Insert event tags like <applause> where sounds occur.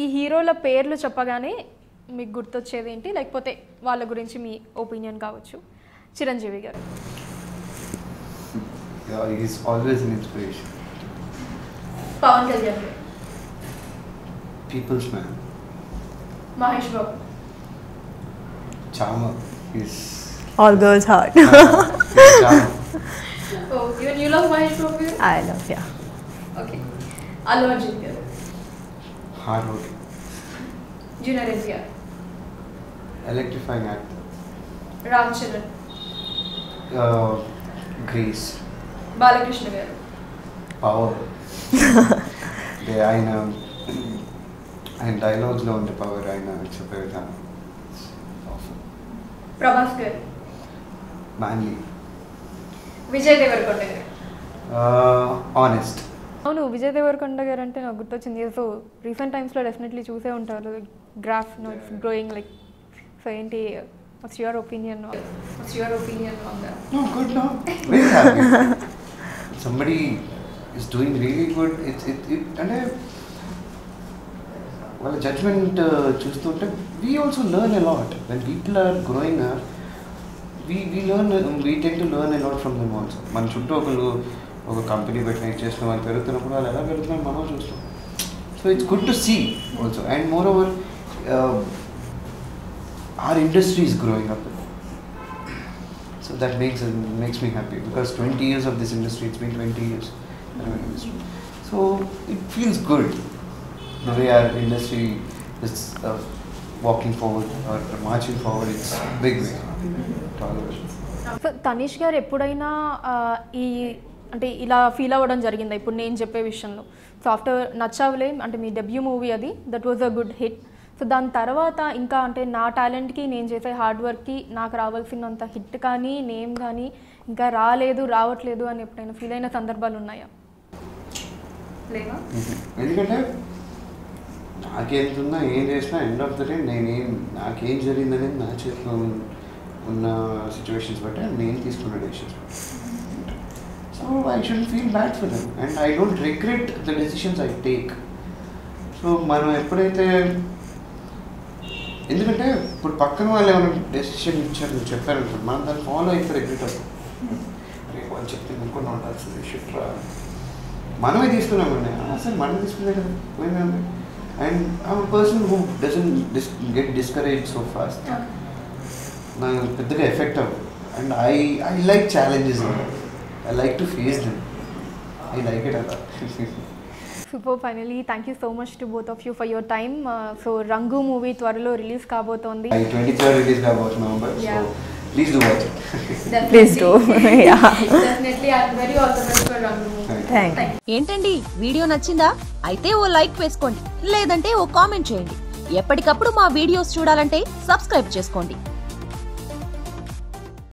ఈ హీరోల పేర్లు చెప్పగానే మీకు గుర్తొచ్చేది ఏంటి లేకపోతే వాళ్ళ గురించి మీ ఒపీనియన్ కావచ్చు Chiranjeevi garu. Pawan Kalyan People's man. Mahesh Babu. All girls' heart. he's charmer. Oh even you love Mahesh Babu I love, yeah. Okay Allu Arjun Garu Hard working. Junior NTR Electrifying actor. Ram Charan Uh, grace. Balakrishna garu Power. they ఆయన ఆయన డైలాగ్స్లో ఉండే power ఆయన చెప్పే విధానం ప్రభాస్ గారు manly Vijay Devarakonda గారు honest అవును విజయ్ దేవరకొండ గారు అంటే నాకు గుర్తొచ్చింది సో రీసెంట్ టైమ్స్లో డెఫినెట్లీ చూసే ఉంటారు graph no it's growing like so ఏంటి what's your opinion what's your opinion on that No, good no. <laughs> Very happy. Somebody is doing really good. It's it, it అంటే వాళ్ళ జడ్జ్మెంట్ చూస్తుంటే we also learn a lot when people are growing we we learn we tend to learn a lot from them also మన చుట్టూ ఒకరు ఒక company పెట్టిన ఇచ్చేసిన వాళ్ళు పెరుగుతున్నప్పుడు వాళ్ళు ఎలా పెరుగుతున్నారు మనం చూస్తాం so it's good to see also and moreover our industry is growing up So that makes makes me happy because 20 years of this industry, it's been 20 years. that I'm in industry. So it feels good the way our industry is uh, walking forward or marching forward. It's a big way to all of us. So Tanish garu ఎప్పుడైనా ఆ, ఈ అంటే ఇలా feel అవ్వడం జరిగిందా? ఇప్పుడు నేను చెప్పే విషయంలో. సో ఆఫ్టర్ నచ్చావులే అంటే మీ డెబ్యూ మూవీ అది that was a good hit so దాని తర్వాత ఇంకా అంటే నా టాలెంట్కి నేను చేసే హార్డ్ వర్క్కి నాకు రావాల్సినంత హిట్ కానీ నేమ్ కానీ ఇంకా రాలేదు రావట్లేదు అని ఎప్పుడైనా ఫీల్ అయిన సందర్భాలు ఉన్నాయా? లేవా? ఎందుకంటే నాకెంతున్నా ఏం చేసినా ఎండ్ ఆఫ్ ద డే నేనేం నాకేం జరిగిందనేది నా చేతిలో ఉన్న- ఉన్న సిచ్యువేషన్స్ బట్టి నేను తీసుకున్న decisions I should feel bad for them and I don't regret the decisions I take so మనం ఎప్పుడైతే ఎందుకంటే ఇప్పుడు పక్కన వాళ్ళు ఏమైనా డెసిషన్ ఇచ్చారు చెప్పారనుకోండి మనం దాన్ని ఫాలో అయితే రిగ్రెట్ అవుతాం. అరే వాళ్ళు చెప్తే ఇంకొన్ని ఉండాల్సింది షిట్ రా మనమే తీసుకున్నామండి అసలు మనం తీసుకునే కదా పోయిందండి and a person who doesn't dis get discourage so fast నాకు పెద్దగా ఎఫెక్ట్ అవ్వదు. And I I like challenges I like to face them I like it అలా super finally thank you so much to both of you for your time so Rangu movie త్వరలో release కాబోతోంది. Twenty third release so. Please do watch. Definitely very for Rangu Thank you. ఏంటండి? Video నచ్చిందా? అయితే ఓ like వేసుకోండి. లేదంటే ఓ comment చేయండి. ఎప్పటికప్పుడు మా వీడియోస్ చూడాలంటే సబ్స్క్రైబ్ చేసుకోండి.